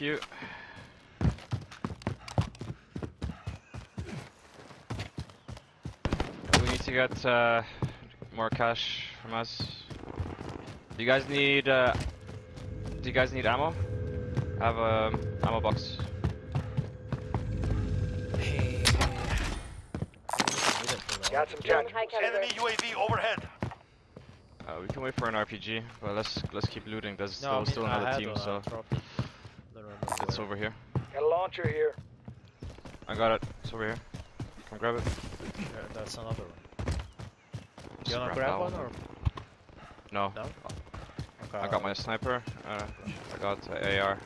Thank you. We need to get uh, more cash from us. Do you guys need? Uh, do you guys need ammo? I have a ammo box. Hey. Got some You're on junk. high caliber. Enemy UAV overhead. Uh, we can wait for an RPG, but let's let's keep looting. There's No, I still, mean, still another team, one, I so it's over here. Got a launcher here. I got it. It's over here. Come grab it. Yeah, that's another one. Just you wanna grab grab that one or No. no? Okay, I got my sniper. Uh, I got uh, AR.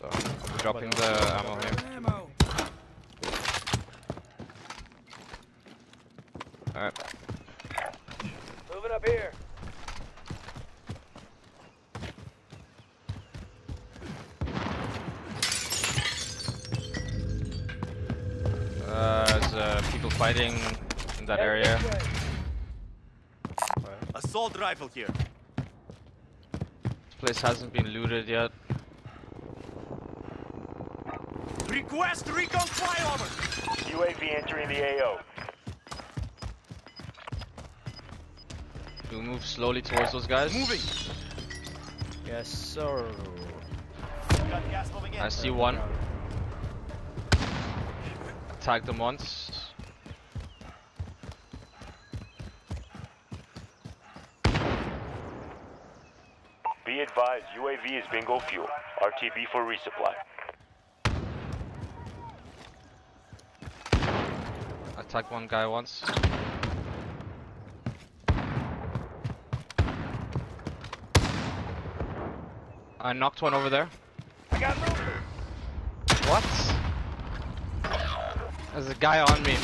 So I'm dropping the ammo here. Ammo. Alright. Moving up here. Fighting in that area. Assault rifle here. This place hasn't been looted yet. Request recon flyover. UAV entering the AO. We move slowly towards those guys. Moving. Yes, sir. Got gas moving in. I see one. Tag them once. Advised, UAV is bingo fuel. RTB for resupply. Tagged one guy once. I knocked one over there. I got. What? There's a guy on me.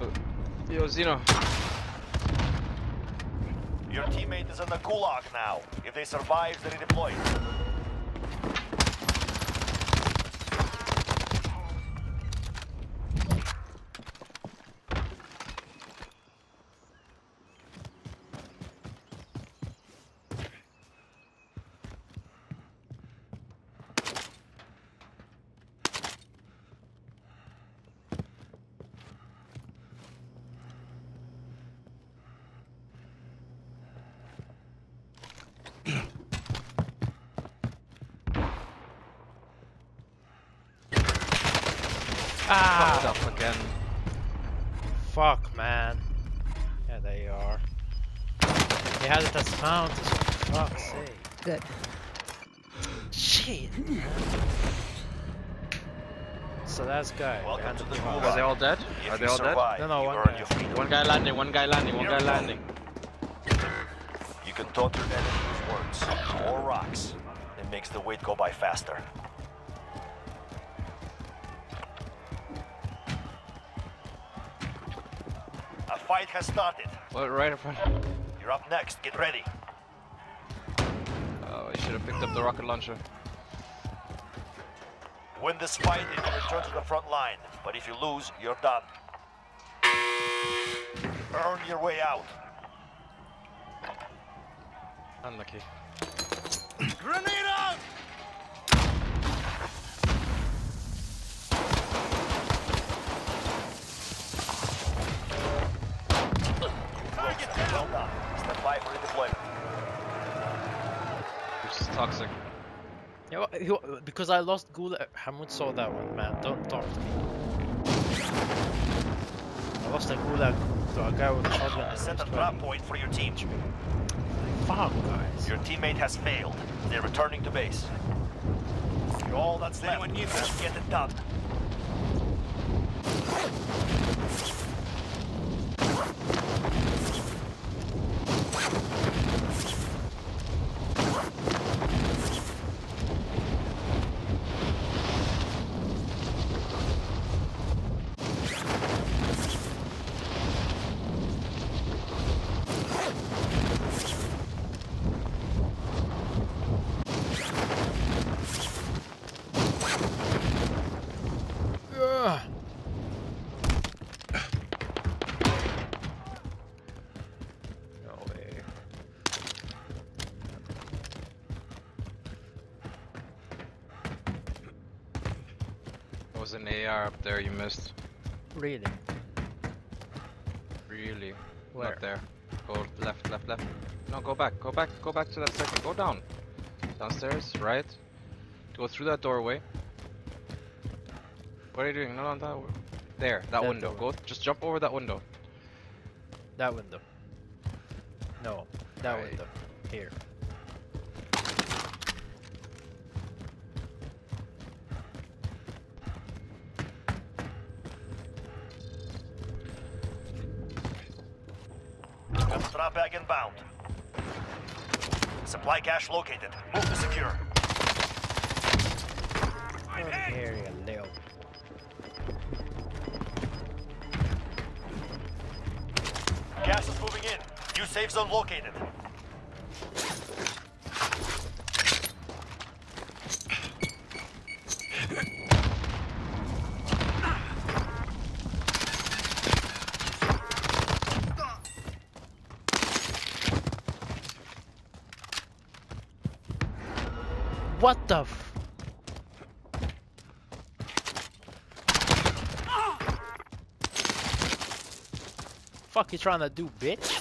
Oh, Yo, Zeno. Your teammate is in the gulag now. If they survive, they redeploy. Ah! Fucked up again. Fuck, man. Yeah, there you are. He had it as mount, for fuck's sake. Good. Shit! So that's guy. Welcome to the the gulag. gulag. Are they all dead? If Are they you all dead? No, no, one guy. One guy landing, one guy landing, one guy landing. You can taunt your enemy with words or rocks. It makes the wait go by faster. Fight has started. Well, right in front. You're up next. Get ready. Oh, you should have picked up the rocket launcher. Win this fight and you return to the front line. But if you lose, you're done. Earn your way out. Unlucky. Grenade out! Stand by for redeployment. Which is toxic. Yeah, well, he, because I lost Gulag. Uh, Hamud saw that one, man. Don't talk to me. I lost a Gulag to a guy with a shotgun. and Set a he drop trying- point for your team. Fuck, guys. Your teammate has failed. They're returning to base. You're all that's left. Let's get it done. Up there you missed. Really? Really. Where? Not there. Go left, left, left. No, go back, go back, go back to that second. Go down. Downstairs, right. Go through that doorway. What are you doing? No, no, that. There, that, That window. doorway. Go, just jump over that window. That window. No, that Right. window. Here. Got the drop bag inbound. Supply cache located. Move to secure. Over here, you. Gas is moving in. New safe zone located. What the f- Fuck you trying to do, bitch?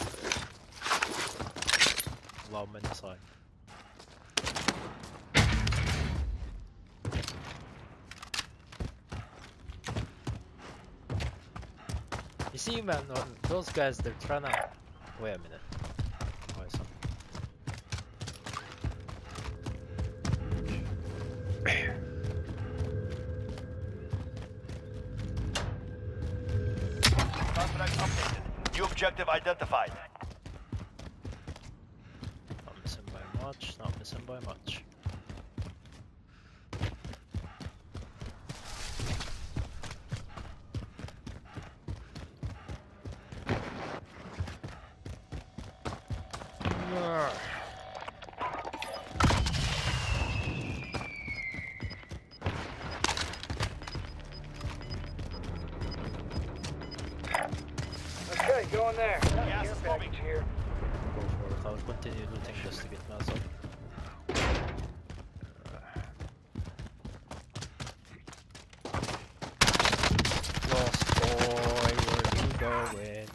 Lob him inside. You see, man, those guys, they're trying to... Wait a minute. Why some... Contract updated. New objective identified. Not missing by much, not missing by much. Ugh. Where you going?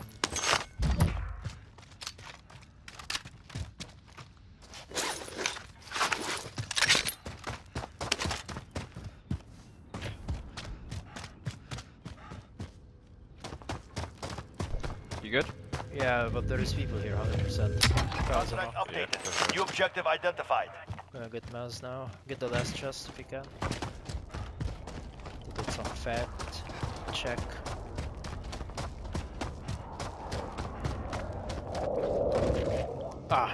You good? Yeah, but there is people here, 100%. Guys, I'm Contract not- updated. New objective identified. Gonna get Maz now. Get the last chest if you can. To do some fact check. Ah.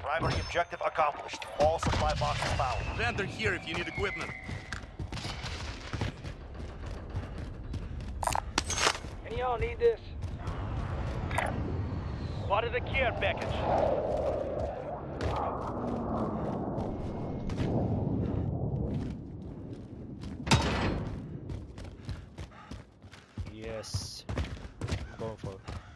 Primary objective accomplished. All supply boxes found. Vendor here if you need equipment. Any of y'all need this? Spotted a care package. Yes. I'm going for it.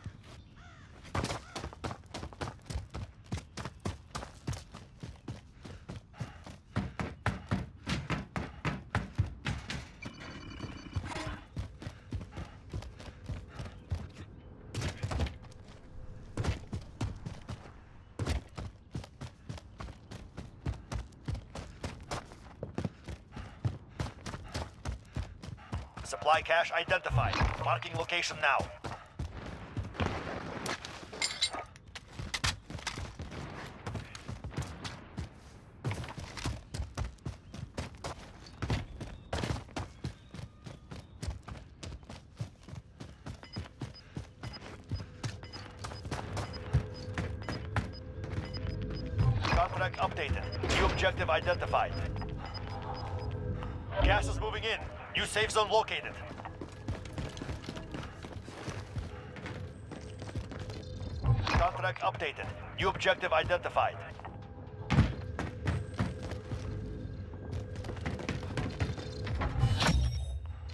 Supply cache identified. Marking location now. Contract updated. New objective identified. Gas is moving in. New safe zone located. Contract updated. New objective identified.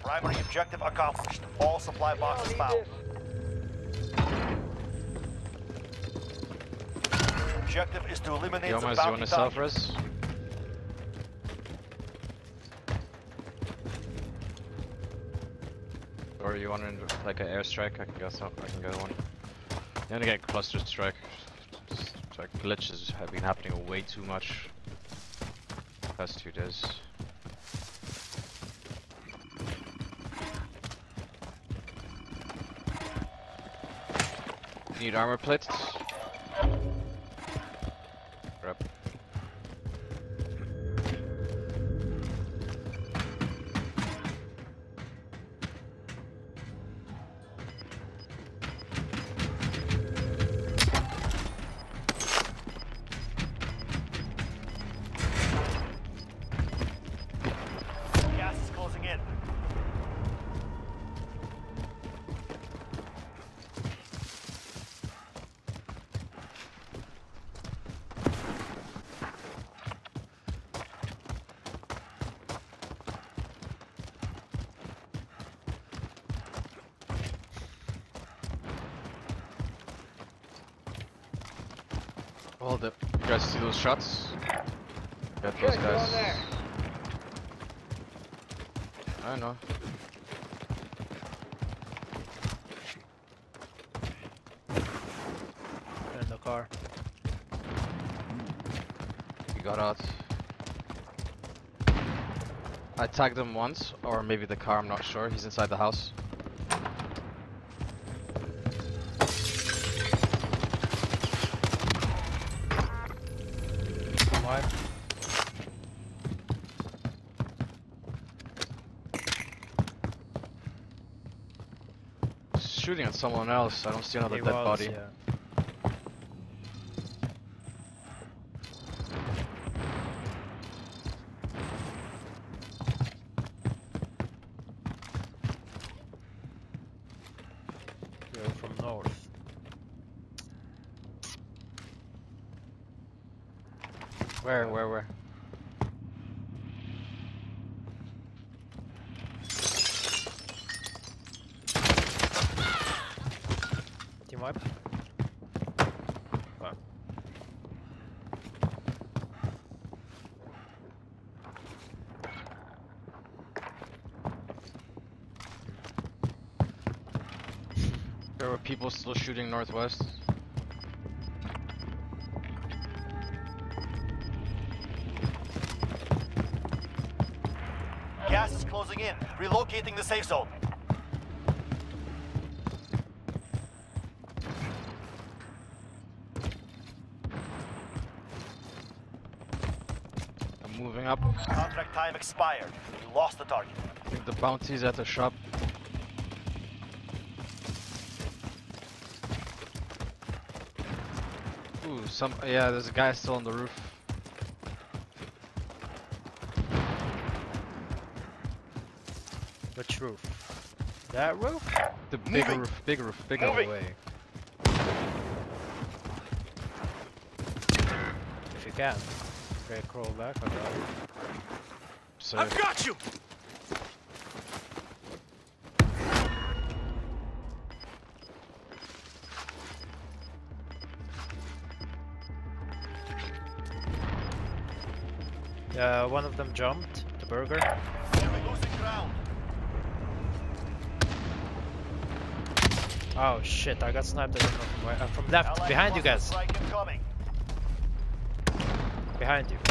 Primary objective accomplished. All supply boxes found. Objective is to eliminate the Yomas, you bounty want to self target. res? Or you want to like an airstrike? I can go some. I can go one. You're gonna get cluster strike. Like glitches have been happening way too much. Past two days. Need armor plates? Hold it. You guys see those shots? Got those go guys. in there. I know. In the car. He got out. I tagged him once, or maybe the car, I'm not sure. He's inside the house. Shooting at someone else. I don't see another He dead was, body. yeah. You're from north. Where, where, where? Team wipe? Wow. There were people still shooting northwest. Gas is closing in. Relocating the safe zone. I'm moving up. Contract time expired. You lost the target. I think the bounty's at the shop. Ooh, some yeah, there's a guy still on the roof. Which roof? That roof? The big Moving. roof, big roof, big Moving. way. If you can. Okay, crawl back. I got it. So I've got you! Uh, one of them jumped. The burger. Oh shit! I got sniped. From. Uh, from left, behind you guys. Behind you.